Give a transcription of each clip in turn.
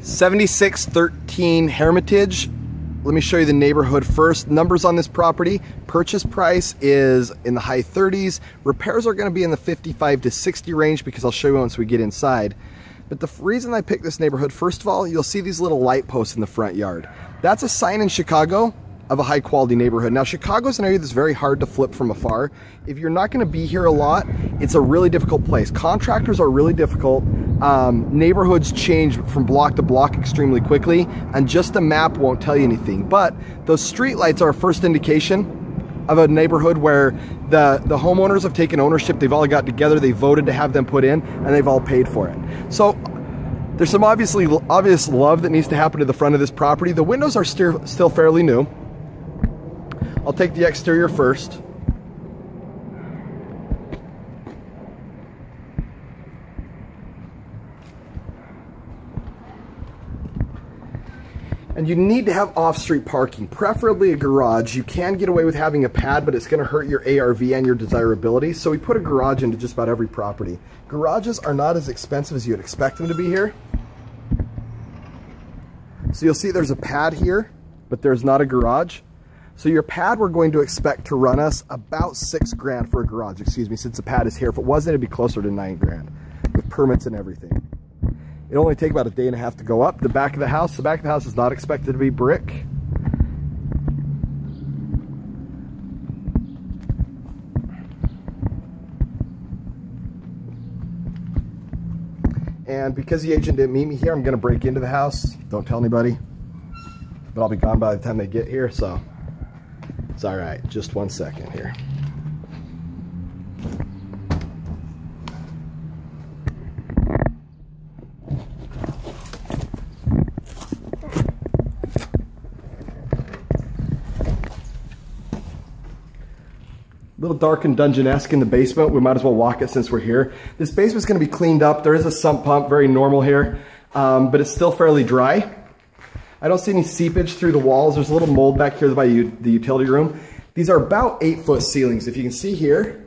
7613 Hermitage. Let me show you the neighborhood first. Numbers on this property. Purchase price is in the high 30s. Repairs are going to be in the 55 to 60 range because I'll show you once we get inside. But the reason I picked this neighborhood, first of all, you'll see these little light posts in the front yard. That's a sign in Chicago of a high quality neighborhood. Now Chicago's an area that's very hard to flip from afar. If you're not gonna be here a lot, it's a really difficult place. Contractors are really difficult. Um, neighborhoods change from block to block extremely quickly and just a map won't tell you anything. But those street lights are a first indication of a neighborhood where the, the homeowners have taken ownership, they've all got together, they voted to have them put in, and they've all paid for it. So there's some obviously obvious love that needs to happen to the front of this property. The windows are still, still fairly new. I'll take the exterior first. And you need to have off-street parking, preferably a garage. You can get away with having a pad, but it's gonna hurt your ARV and your desirability. So we put a garage into just about every property. Garages are not as expensive as you'd expect them to be here. So you'll see there's a pad here, but there's not a garage. So your pad we're going to expect to run us about six grand for a garage, excuse me, since the pad is here. If it wasn't, it'd be closer to nine grand with permits and everything. It'll only take about a day and a half to go up. The back of the house, the back of the house is not expected to be brick. And because the agent didn't meet me here, I'm gonna break into the house. Don't tell anybody, but I'll be gone by the time they get here, so it's all right. Just one second here. Little dark and dungeon-esque in the basement. We might as well walk it since we're here. This basement's gonna be cleaned up. There is a sump pump, very normal here, um, but it's still fairly dry. I don't see any seepage through the walls. There's a little mold back here by the utility room. These are about eight foot ceilings. If you can see here,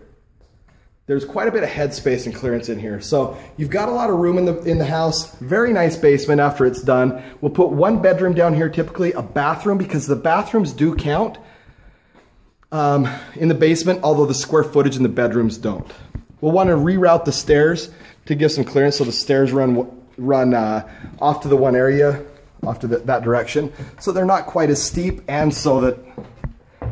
there's quite a bit of headspace and clearance in here. So you've got a lot of room in the, in the house. Very nice basement after it's done. We'll put one bedroom down here, typically a bathroom because the bathrooms do count um, in the basement, although the square footage in the bedrooms don't. We'll want to reroute the stairs to give some clearance so the stairs run, run uh, off to the one area off to the, that direction. So they're not quite as steep and so that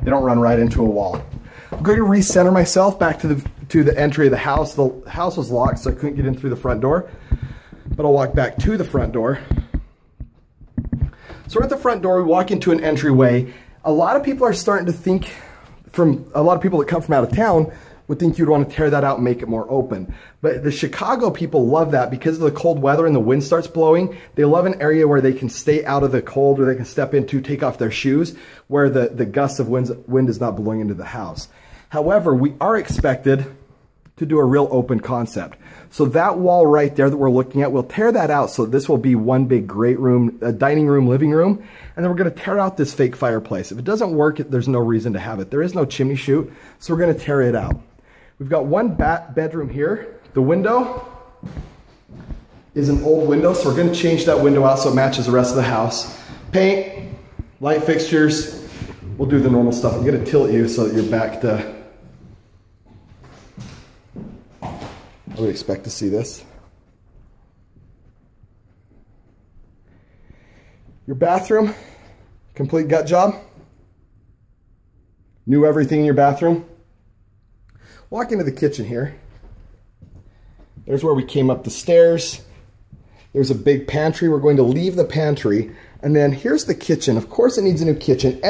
they don't run right into a wall. I'm going to recenter myself back to the, to the entry of the house. The house was locked so I couldn't get in through the front door, but I'll walk back to the front door. So we're at the front door, we walk into an entryway. A lot of people are starting to think from a lot of people that come from out of town would think you'd want to tear that out and make it more open. But the Chicago people love that because of the cold weather and the wind starts blowing. They love an area where they can stay out of the cold, where they can step into, take off their shoes, where the, the gusts of wind, wind is not blowing into the house. However, we are expected to do a real open concept. So that wall right there that we're looking at, we'll tear that out. So this will be one big great room, a dining room, living room. And then we're gonna tear out this fake fireplace. If it doesn't work, there's no reason to have it. There is no chimney chute, so we're gonna tear it out. We've got one bedroom here. The window is an old window, so we're gonna change that window out so it matches the rest of the house. Paint, light fixtures, we'll do the normal stuff. I'm gonna tilt you so that you're back to, I would expect to see this. Your bathroom, complete gut job. New everything in your bathroom. Walk into the kitchen here. There's where we came up the stairs. There's a big pantry. We're going to leave the pantry. And then here's the kitchen. Of course it needs a new kitchen.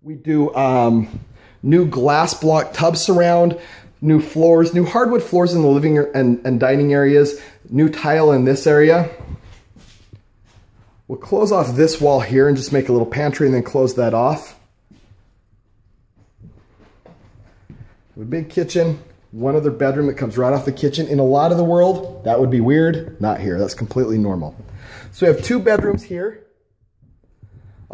We do um, new glass block tub surround, new floors, new hardwood floors in the living and, and dining areas, new tile in this area. We'll close off this wall here and just make a little pantry and then close that off. a big kitchen, one other bedroom that comes right off the kitchen. In a lot of the world, that would be weird. Not here. That's completely normal. So we have two bedrooms here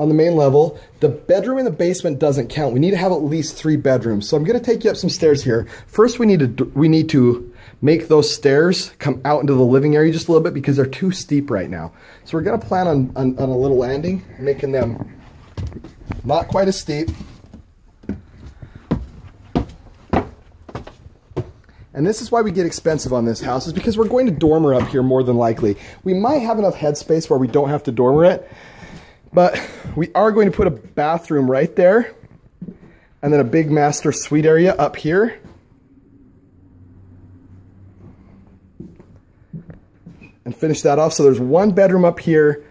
on the main level. The bedroom in the basement doesn't count. We need to have at least three bedrooms. So I'm going to take you up some stairs here. First, we need to we need to make those stairs come out into the living area just a little bit because they're too steep right now. So we're gonna plan on, on, on a little landing, making them not quite as steep. And this is why we get expensive on this house, is because we're going to dormer up here more than likely. We might have enough headspace where we don't have to dormer it, but we are going to put a bathroom right there, and then a big master suite area up here. And finish that off. So there's one bedroom up here,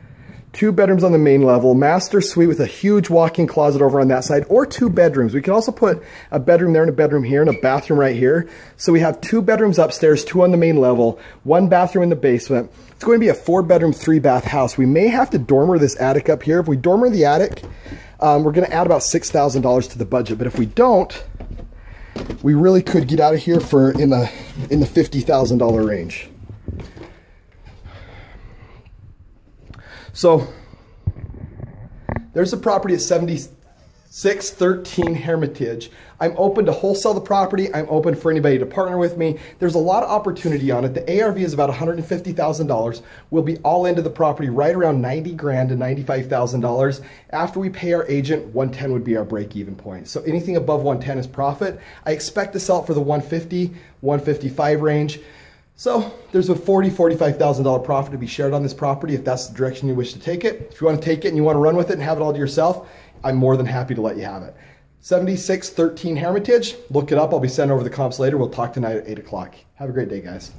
two bedrooms on the main level, master suite with a huge walk-in closet over on that side, or two bedrooms. We can also put a bedroom there and a bedroom here and a bathroom right here. So we have two bedrooms upstairs, two on the main level, one bathroom in the basement. It's going to be a four bedroom, three bath house. We may have to dormer this attic up here. If we dormer the attic, um, we're going to add about $6,000 to the budget. But if we don't, we really could get out of here for in the in the $50,000 range. So there's a property at 7613 Hermitage. I'm open to wholesale the property. I'm open for anybody to partner with me. There's a lot of opportunity on it. The ARV is about $150,000. We'll be all into the property right around 90 grand to $95,000. After we pay our agent, 110 would be our break even point. So anything above 110 is profit. I expect to sell it for the 150, 155 range. So there's a $40,000, $45,000 profit to be shared on this property if that's the direction you wish to take it. If you want to take it and you want to run with it and have it all to yourself, I'm more than happy to let you have it. 7613 Hermitage, look it up. I'll be sending over the comps later. We'll talk tonight at 8 o'clock. Have a great day, guys.